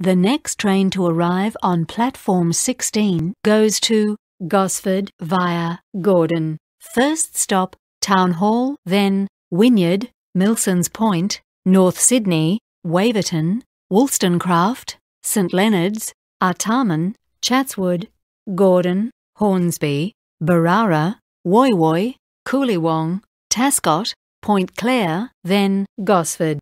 The next train to arrive on platform 16 goes to Gosford via Gordon. First stop Town Hall, then Wynyard, Milsons Point, North Sydney, Waverton, Wollstonecraft, St Leonards, Artarmon, Chatswood, Gordon, Hornsby, Berowra, Woy Woy, Koolewong, Tascott, Point Clare, then Gosford.